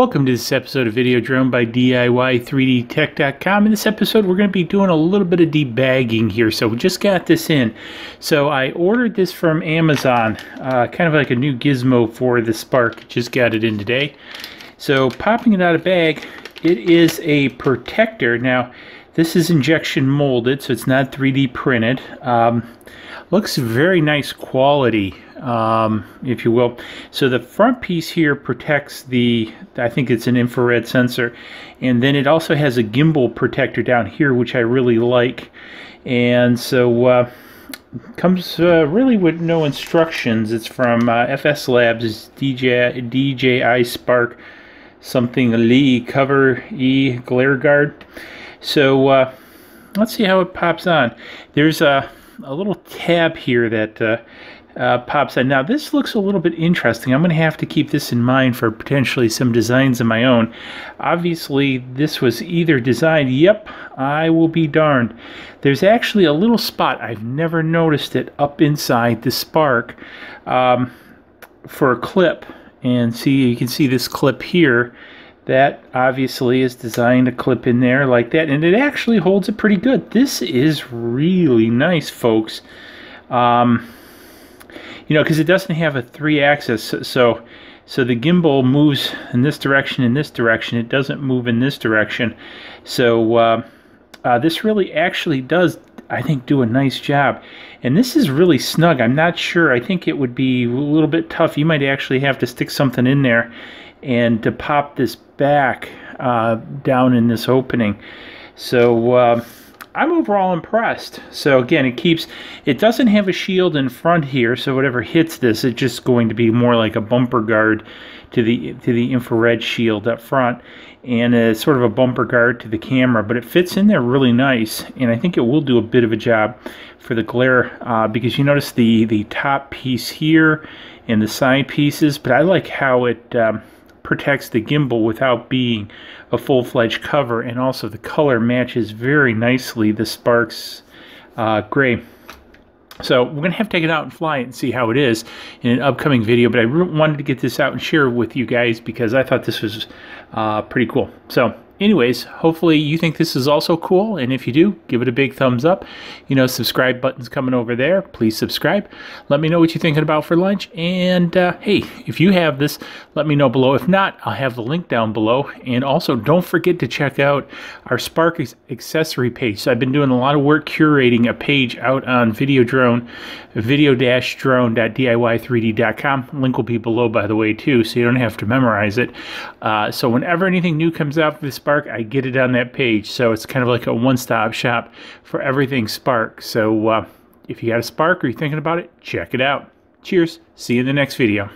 Welcome to this episode of Video Drone by DIY3DTech.com. In this episode, we're going to be doing a little bit of debagging here. So we just got this in. So I ordered this from Amazon, uh, kind of like a new gizmo for the Spark. Just got it in today. So popping it out of bag, it is a protector. Now, this is injection molded, so it's not 3D printed. Um, looks very nice quality um, if you will. So the front piece here protects the I think it's an infrared sensor and then it also has a gimbal protector down here which I really like. And so uh, comes uh, really with no instructions. It's from uh, FS Labs. It's DJ, DJI Spark something Lee cover E glare guard so uh, let's see how it pops on there's a a little tab here that uh, uh, pops on. Now this looks a little bit interesting. I'm going to have to keep this in mind for potentially some designs of my own. Obviously this was either designed, yep, I will be darned. There's actually a little spot, I've never noticed it, up inside the Spark um, for a clip. And see, you can see this clip here that obviously is designed to clip in there like that and it actually holds it pretty good. This is really nice folks. Um, you know because it doesn't have a three axis so so the gimbal moves in this direction in this direction. It doesn't move in this direction. So uh, uh, this really actually does I think do a nice job. And this is really snug. I'm not sure. I think it would be a little bit tough. You might actually have to stick something in there and to pop this back uh, down in this opening. So uh, I'm overall impressed. So again, it keeps, it doesn't have a shield in front here, so whatever hits this, it's just going to be more like a bumper guard to the to the infrared shield up front, and a sort of a bumper guard to the camera. But it fits in there really nice, and I think it will do a bit of a job for the glare uh, because you notice the the top piece here and the side pieces. But I like how it. Um, protects the gimbal without being a full-fledged cover and also the color matches very nicely the Sparks uh, gray. So we're going to have to take it out and fly it and see how it is in an upcoming video. But I wanted to get this out and share with you guys because I thought this was uh, pretty cool. So anyways, hopefully you think this is also cool. And if you do, give it a big thumbs up. You know, subscribe button's coming over there. Please subscribe. Let me know what you're thinking about for lunch. And uh, hey, if you have this, let me know below. If not, I'll have the link down below. And also, don't forget to check out our Spark accessory page. So I've been doing a lot of work curating a page out on Videodrone, video-drone.diy3d.com. Link will be below, by the way, too, so you don't have to memorize it. Uh, so whenever anything new comes out for the Spark, Spark, I get it on that page. So it's kind of like a one-stop shop for everything Spark. So uh, if you got a Spark or you're thinking about it, check it out. Cheers. See you in the next video.